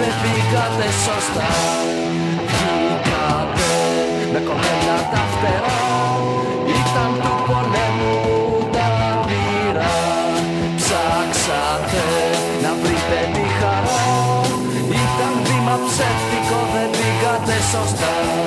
δεν πήγατε σωστά. Βγήκατε με κομμένα τα φτερά Ήταν του πολέμου τα μοίρα. Ψάξατε να βρείτε τη χαρά. Ήταν βήμα ψεύτικο δεν πήγατε σωστά.